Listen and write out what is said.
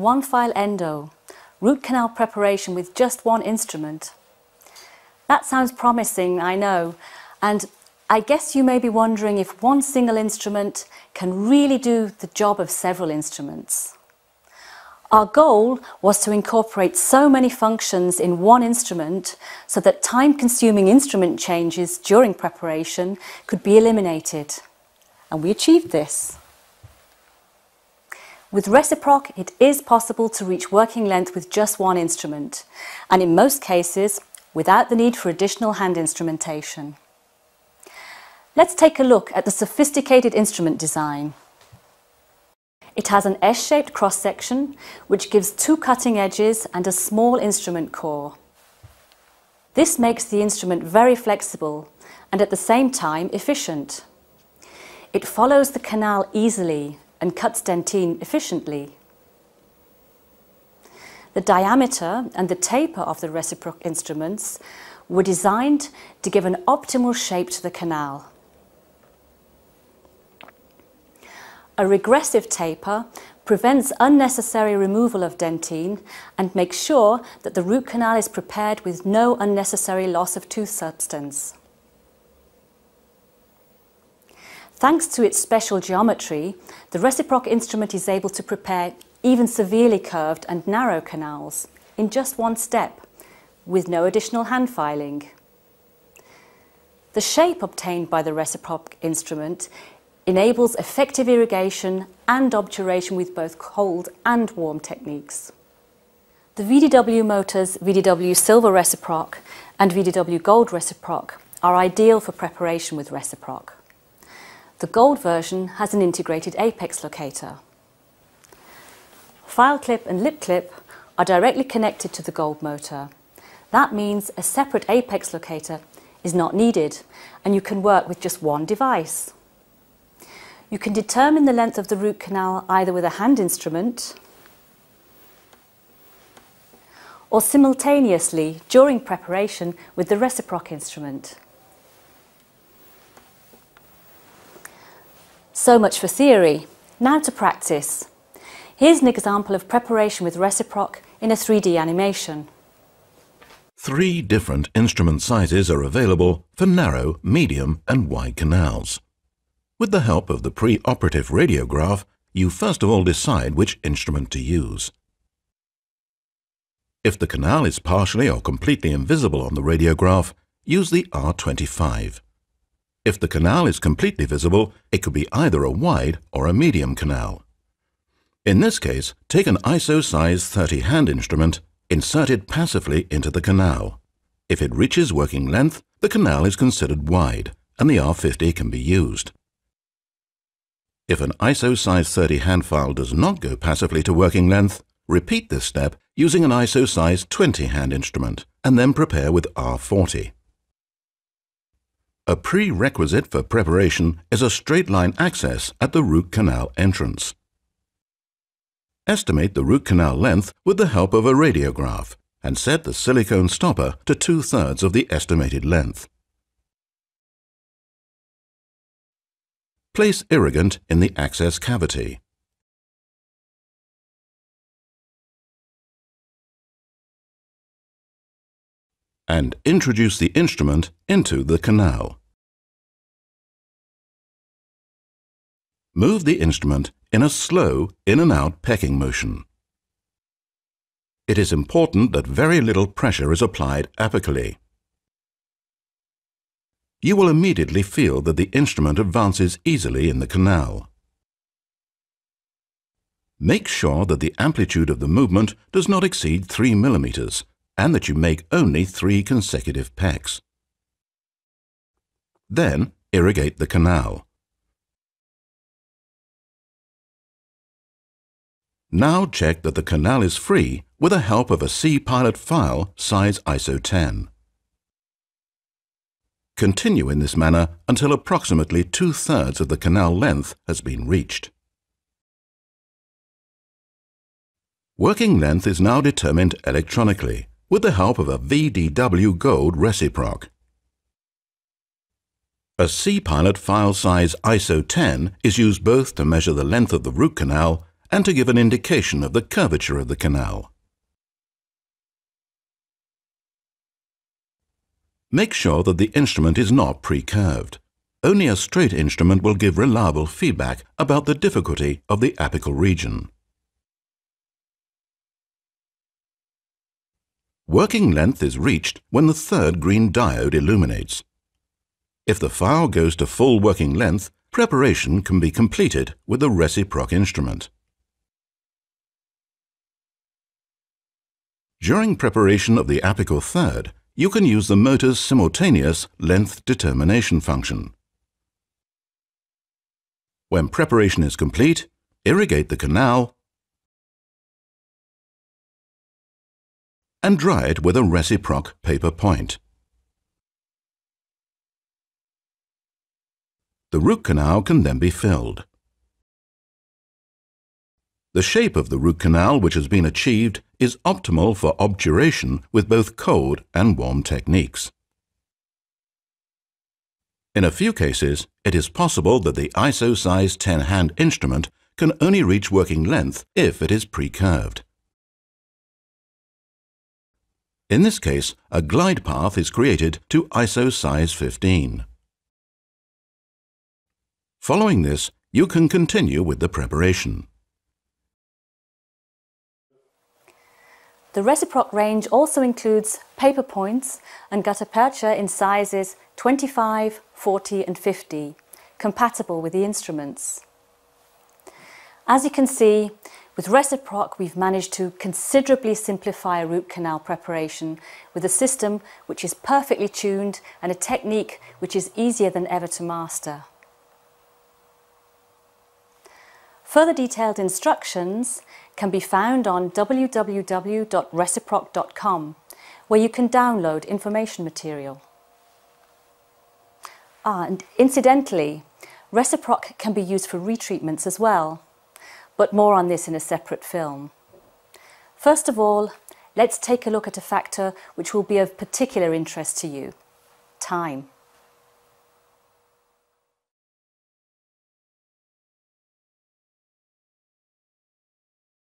one file endo, root canal preparation with just one instrument. That sounds promising, I know, and I guess you may be wondering if one single instrument can really do the job of several instruments. Our goal was to incorporate so many functions in one instrument so that time-consuming instrument changes during preparation could be eliminated. And we achieved this. With Reciproc, it is possible to reach working length with just one instrument, and in most cases, without the need for additional hand instrumentation. Let's take a look at the sophisticated instrument design. It has an S-shaped cross-section, which gives two cutting edges and a small instrument core. This makes the instrument very flexible and at the same time efficient. It follows the canal easily and cuts dentine efficiently. The diameter and the taper of the Reciproc instruments were designed to give an optimal shape to the canal. A regressive taper prevents unnecessary removal of dentine and makes sure that the root canal is prepared with no unnecessary loss of tooth substance. Thanks to its special geometry, the Reciproc instrument is able to prepare even severely curved and narrow canals in just one step, with no additional hand filing. The shape obtained by the Reciproc instrument enables effective irrigation and obturation with both cold and warm techniques. The VDW motors VDW Silver Reciproc and VDW Gold Reciproc are ideal for preparation with Reciproc. The gold version has an integrated apex locator. File clip and lip clip are directly connected to the gold motor. That means a separate apex locator is not needed and you can work with just one device. You can determine the length of the root canal either with a hand instrument or simultaneously during preparation with the reciproc instrument. So much for theory. Now to practice. Here's an example of preparation with reciproc in a 3D animation. Three different instrument sizes are available for narrow, medium and wide canals. With the help of the pre-operative radiograph, you first of all decide which instrument to use. If the canal is partially or completely invisible on the radiograph, use the R25. If the canal is completely visible, it could be either a wide or a medium canal. In this case, take an ISO size 30 hand instrument, insert it passively into the canal. If it reaches working length, the canal is considered wide, and the R50 can be used. If an ISO size 30 hand file does not go passively to working length, repeat this step using an ISO size 20 hand instrument, and then prepare with R40. A prerequisite for preparation is a straight line access at the root canal entrance. Estimate the root canal length with the help of a radiograph and set the silicone stopper to two-thirds of the estimated length. Place irrigant in the access cavity. And introduce the instrument into the canal. Move the instrument in a slow in and out pecking motion. It is important that very little pressure is applied apically you will immediately feel that the instrument advances easily in the canal. Make sure that the amplitude of the movement does not exceed 3 mm and that you make only three consecutive pecks. Then irrigate the canal. Now check that the canal is free with the help of a C-Pilot file size ISO 10. Continue in this manner until approximately two-thirds of the canal length has been reached. Working length is now determined electronically with the help of a VDW Gold Reciproc. A C-Pilot file size ISO 10 is used both to measure the length of the root canal and to give an indication of the curvature of the canal. Make sure that the instrument is not pre-curved. Only a straight instrument will give reliable feedback about the difficulty of the apical region. Working length is reached when the third green diode illuminates. If the file goes to full working length, preparation can be completed with the reciproc instrument. During preparation of the apical third, you can use the motor's simultaneous length determination function. When preparation is complete, irrigate the canal and dry it with a reciproc paper point. The root canal can then be filled. The shape of the root canal which has been achieved is optimal for obturation with both cold and warm techniques. In a few cases, it is possible that the ISO size 10 hand instrument can only reach working length if it is pre-curved. In this case, a glide path is created to ISO size 15. Following this, you can continue with the preparation. The reciproc range also includes paper points and gutta percha in sizes 25, 40 and 50, compatible with the instruments. As you can see, with reciproc we've managed to considerably simplify root canal preparation with a system which is perfectly tuned and a technique which is easier than ever to master. Further detailed instructions can be found on www.reciproc.com where you can download information material. Ah, and incidentally, Reciproc can be used for retreatments as well, but more on this in a separate film. First of all, let's take a look at a factor which will be of particular interest to you, time.